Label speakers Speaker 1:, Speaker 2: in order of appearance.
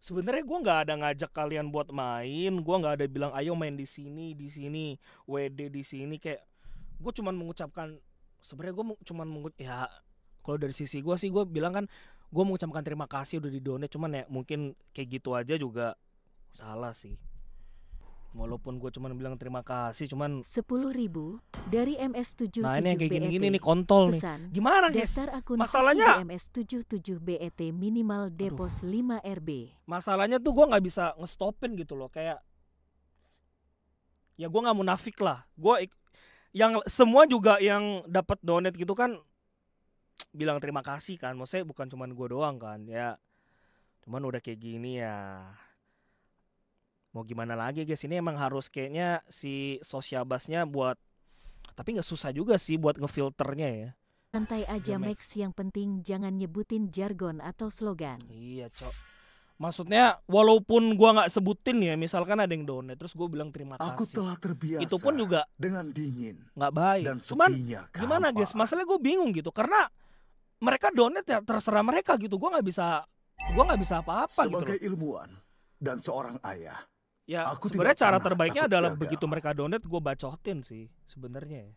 Speaker 1: sebenarnya gue nggak ada ngajak kalian buat main gue nggak ada bilang ayo main di sini di sini WD di sini kayak gue cuman mengucapkan sebenarnya gue cuman mengut ya kalau dari sisi gue sih gue bilang kan gue mengucapkan terima kasih udah di donate cuman ya mungkin kayak gitu aja juga salah sih walaupun gue cuman bilang terima kasih cuman
Speaker 2: 10.000 dari MS77
Speaker 1: nah ini yang kayak gini-gini nih kontol nih.
Speaker 2: Pesan,
Speaker 1: gimana guys
Speaker 2: akun
Speaker 1: Masalahnya-
Speaker 2: hoki MS77 BET E minimal depos 5 RB.
Speaker 1: masalahnya tuh gue nggak bisa ngestopin gitu loh kayak ya gue nggak munafik lah. Gue yang semua juga yang dapat donate gitu kan bilang terima kasih kan. Maksudnya bukan cuman gue doang kan ya. Cuman udah kayak gini ya mau gimana lagi guys ini emang harus kayaknya si sosiabasnya buat tapi nggak susah juga sih buat ngefilternya ya
Speaker 2: Santai aja
Speaker 1: Jamek.
Speaker 2: Max yang penting jangan nyebutin jargon atau slogan.
Speaker 1: Iya, Cok. Maksudnya walaupun gua nggak sebutin ya, misalkan ada yang donate terus gue bilang terima
Speaker 3: Aku
Speaker 1: kasih.
Speaker 3: telah terbiasa
Speaker 1: Itu pun juga
Speaker 3: dengan dingin
Speaker 1: nggak baik.
Speaker 3: dan
Speaker 1: Cuman gimana guys? Masalahnya gue bingung gitu karena mereka donate ya terserah mereka gitu. Gua nggak bisa gua nggak bisa apa-apa gitu
Speaker 3: Sebagai
Speaker 1: loh.
Speaker 3: ilmuwan dan seorang ayah,
Speaker 1: Ya
Speaker 3: aku
Speaker 1: sebenarnya cara
Speaker 3: pernah
Speaker 1: terbaiknya adalah
Speaker 3: gagal.
Speaker 1: begitu mereka donate gue bacotin sih sebenarnya ya.